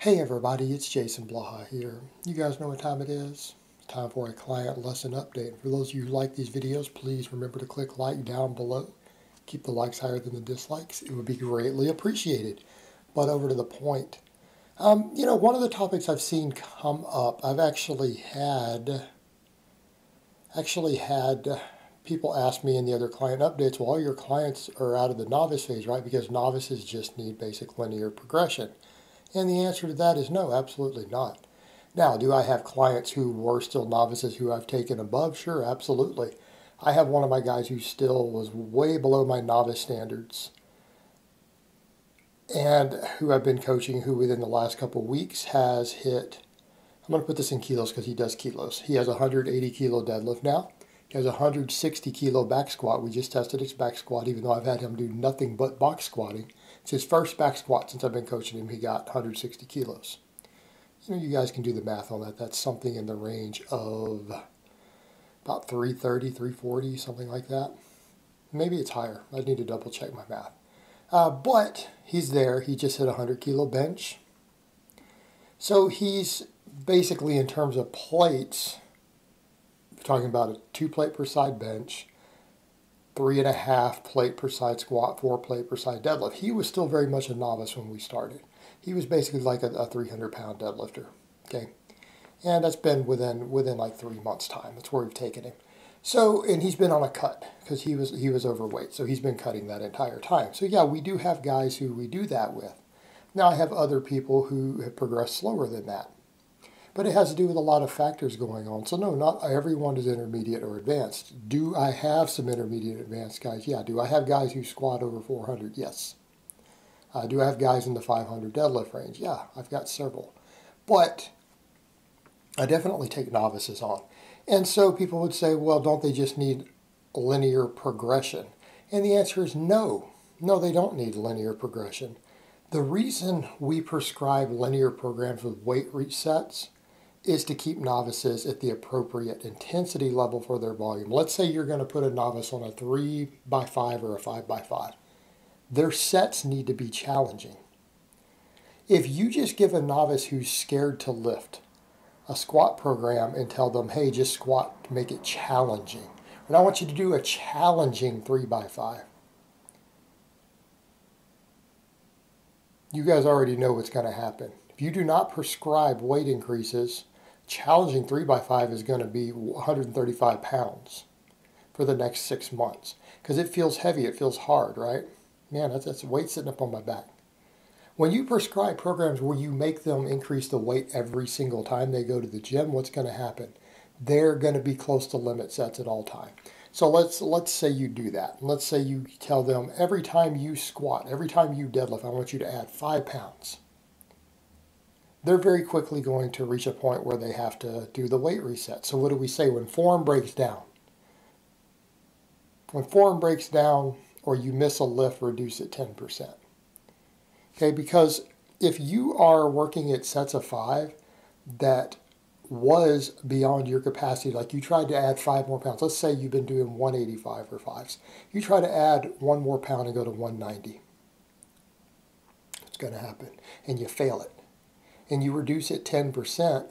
Hey everybody, it's Jason Blaha here. You guys know what time it is? Time for a client lesson update. For those of you who like these videos, please remember to click like down below. Keep the likes higher than the dislikes. It would be greatly appreciated. But over to the point. Um, you know, one of the topics I've seen come up, I've actually had actually had people ask me in the other client updates, well, all your clients are out of the novice phase, right? Because novices just need basic linear progression. And the answer to that is no, absolutely not. Now, do I have clients who were still novices who I've taken above? Sure, absolutely. I have one of my guys who still was way below my novice standards and who I've been coaching who within the last couple weeks has hit, I'm going to put this in kilos because he does kilos. He has 180 kilo deadlift now. He has 160 kilo back squat. We just tested his back squat even though I've had him do nothing but box squatting. It's his first back squat since I've been coaching him. He got 160 kilos. You know, you guys can do the math on that. That's something in the range of about 330, 340, something like that. Maybe it's higher. I need to double check my math. Uh, but he's there. He just hit a 100 kilo bench. So he's basically, in terms of plates, talking about a two plate per side bench, three and a half plate per side squat, four plate per side deadlift. He was still very much a novice when we started. He was basically like a, a 300 pound deadlifter. Okay. And that's been within within like three months time. That's where we've taken him. So and he's been on a cut because he was he was overweight. So he's been cutting that entire time. So yeah, we do have guys who we do that with. Now I have other people who have progressed slower than that. But it has to do with a lot of factors going on. So no, not everyone is intermediate or advanced. Do I have some intermediate advanced guys? Yeah. Do I have guys who squat over 400? Yes. Uh, do I have guys in the 500 deadlift range? Yeah, I've got several. But I definitely take novices on. And so people would say, well, don't they just need linear progression? And the answer is no. No, they don't need linear progression. The reason we prescribe linear programs with weight resets is to keep novices at the appropriate intensity level for their volume. Let's say you're going to put a novice on a 3 by 5 or a 5 by 5 Their sets need to be challenging. If you just give a novice who's scared to lift a squat program and tell them, hey, just squat to make it challenging, and I want you to do a challenging 3 by 5 you guys already know what's going to happen. If you do not prescribe weight increases, challenging 3x5 is going to be 135 pounds for the next six months because it feels heavy, it feels hard, right? Man, that's, that's weight sitting up on my back. When you prescribe programs where you make them increase the weight every single time they go to the gym, what's going to happen? They're going to be close to limit sets at all time. So let's let's say you do that. Let's say you tell them every time you squat, every time you deadlift, I want you to add five pounds they're very quickly going to reach a point where they have to do the weight reset. So what do we say when form breaks down? When form breaks down or you miss a lift, reduce it 10%. Okay, because if you are working at sets of five that was beyond your capacity, like you tried to add five more pounds, let's say you've been doing 185 for fives, you try to add one more pound and go to 190. It's going to happen, and you fail it and you reduce it 10%,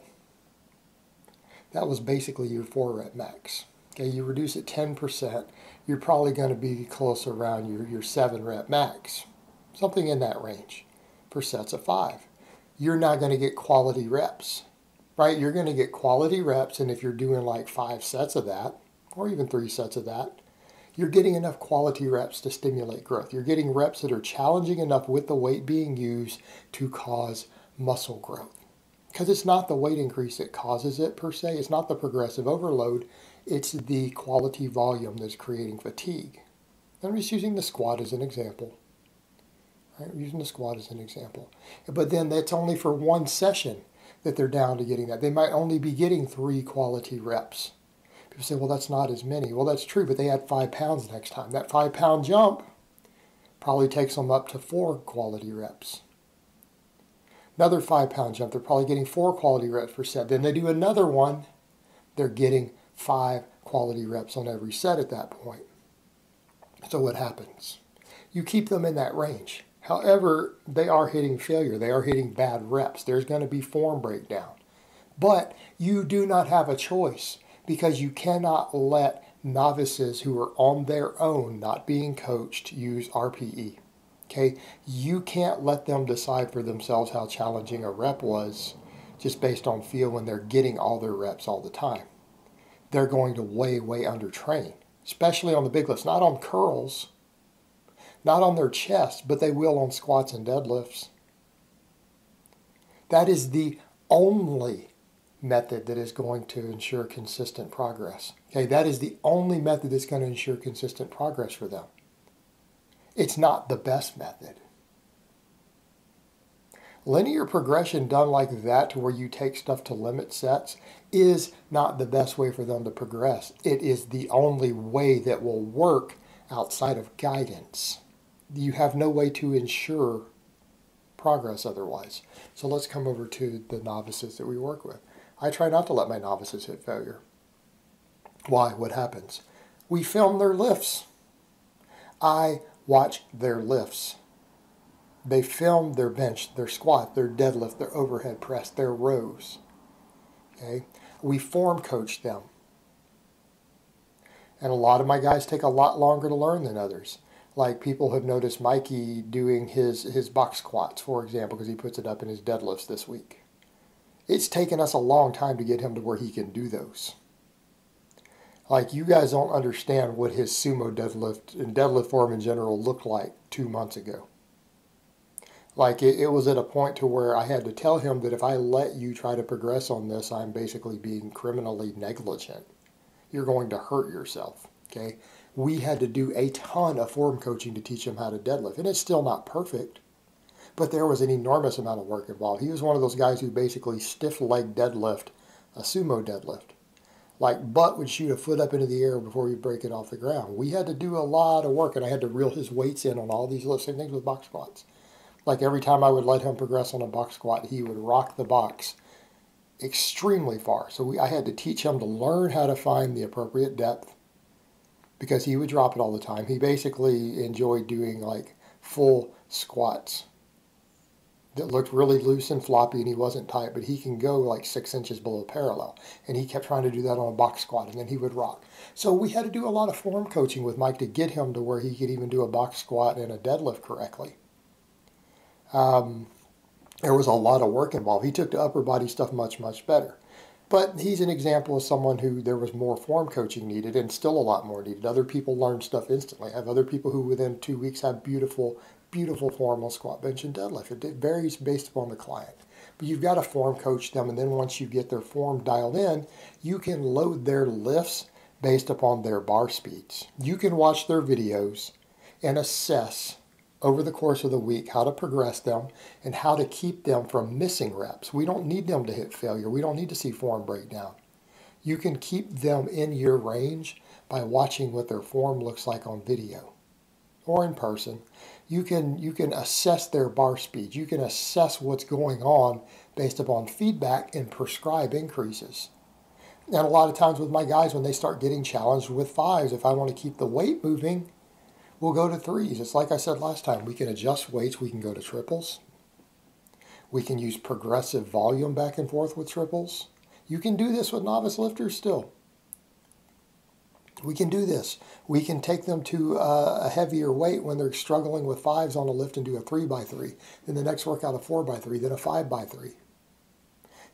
that was basically your four rep max. Okay, you reduce it 10%, you're probably going to be close around your, your seven rep max, something in that range for sets of five. You're not going to get quality reps, right? You're going to get quality reps, and if you're doing like five sets of that, or even three sets of that, you're getting enough quality reps to stimulate growth. You're getting reps that are challenging enough with the weight being used to cause muscle growth. Because it's not the weight increase that causes it per se, it's not the progressive overload, it's the quality volume that's creating fatigue. I'm just using the squat as an example. Right? I'm using the squat as an example. But then that's only for one session that they're down to getting that. They might only be getting three quality reps. People say, well, that's not as many. Well, that's true, but they add five pounds next time. That five pound jump probably takes them up to four quality reps another five pound jump. They're probably getting four quality reps per set. Then they do another one, they're getting five quality reps on every set at that point. So what happens? You keep them in that range. However, they are hitting failure. They are hitting bad reps. There's going to be form breakdown. But you do not have a choice because you cannot let novices who are on their own, not being coached, use RPE. Okay? You can't let them decide for themselves how challenging a rep was just based on feel when they're getting all their reps all the time. They're going to way, way under train, especially on the big lifts, not on curls, not on their chest, but they will on squats and deadlifts. That is the only method that is going to ensure consistent progress. Okay, that is the only method that's going to ensure consistent progress for them. It's not the best method. Linear progression done like that to where you take stuff to limit sets is not the best way for them to progress. It is the only way that will work outside of guidance. You have no way to ensure progress otherwise. So let's come over to the novices that we work with. I try not to let my novices hit failure. Why? What happens? We film their lifts. I watch their lifts. They film their bench, their squat, their deadlift, their overhead press, their rows. Okay? We form coach them. And a lot of my guys take a lot longer to learn than others. Like people have noticed Mikey doing his, his box squats, for example, because he puts it up in his deadlifts this week. It's taken us a long time to get him to where he can do those. Like you guys don't understand what his sumo deadlift and deadlift form in general looked like two months ago. Like it, it was at a point to where I had to tell him that if I let you try to progress on this, I'm basically being criminally negligent. You're going to hurt yourself. Okay. We had to do a ton of form coaching to teach him how to deadlift. And it's still not perfect but there was an enormous amount of work involved. He was one of those guys who basically stiff leg deadlift, a sumo deadlift. Like butt would shoot a foot up into the air before he'd break it off the ground. We had to do a lot of work, and I had to reel his weights in on all these lifts. Same things with box squats. Like every time I would let him progress on a box squat, he would rock the box extremely far. So we, I had to teach him to learn how to find the appropriate depth because he would drop it all the time. He basically enjoyed doing like full squats that looked really loose and floppy and he wasn't tight, but he can go like six inches below parallel. And he kept trying to do that on a box squat and then he would rock. So we had to do a lot of form coaching with Mike to get him to where he could even do a box squat and a deadlift correctly. Um, there was a lot of work involved. He took the upper body stuff much, much better. But he's an example of someone who there was more form coaching needed and still a lot more needed. Other people learn stuff instantly. I have other people who within two weeks have beautiful beautiful form on squat, bench, and deadlift. It varies based upon the client. But you've got to form coach them, and then once you get their form dialed in, you can load their lifts based upon their bar speeds. You can watch their videos and assess over the course of the week how to progress them and how to keep them from missing reps. We don't need them to hit failure. We don't need to see form breakdown. You can keep them in your range by watching what their form looks like on video or in person you can you can assess their bar speed. You can assess what's going on based upon feedback and prescribe increases. And a lot of times with my guys, when they start getting challenged with fives, if I want to keep the weight moving, we'll go to threes. It's like I said last time, we can adjust weights, we can go to triples. We can use progressive volume back and forth with triples. You can do this with novice lifters still we can do this. We can take them to uh, a heavier weight when they're struggling with fives on a lift and do a three by three. Then the next workout a four by three, then a five by three.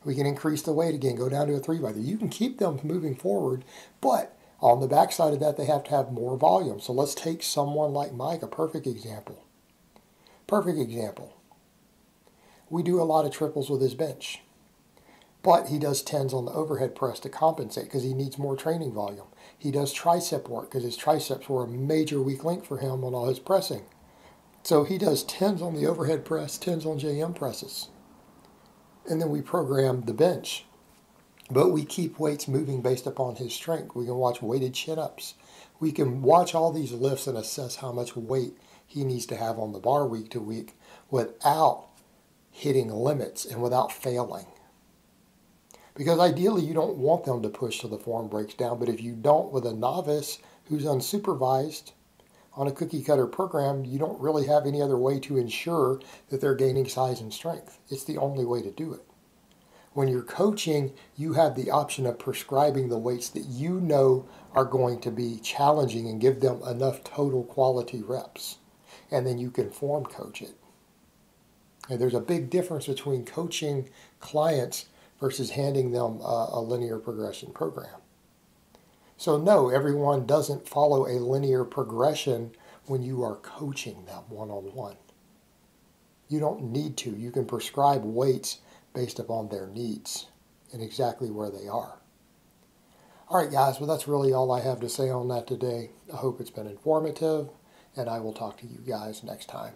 We can increase the weight again, go down to a three by three. You can keep them moving forward, but on the backside of that, they have to have more volume. So let's take someone like Mike, a perfect example. Perfect example. We do a lot of triples with his bench, but he does tens on the overhead press to compensate because he needs more training volume. He does tricep work because his triceps were a major weak link for him on all his pressing. So he does tens on the overhead press, tens on JM presses. And then we program the bench. But we keep weights moving based upon his strength. We can watch weighted chin ups. We can watch all these lifts and assess how much weight he needs to have on the bar week to week without hitting limits and without failing. Because ideally, you don't want them to push till the form breaks down. But if you don't with a novice who's unsupervised On a cookie cutter program, you don't really have any other way to ensure that they're gaining size and strength. It's the only way to do it. When you're coaching, you have the option of prescribing the weights that you know are going to be challenging and give them enough total quality reps. And then you can form coach it. And there's a big difference between coaching clients versus handing them a, a linear progression program. So, no, everyone doesn't follow a linear progression when you are coaching them one on one. You don't need to. You can prescribe weights based upon their needs and exactly where they are. All right, guys, well, that's really all I have to say on that today. I hope it's been informative, and I will talk to you guys next time.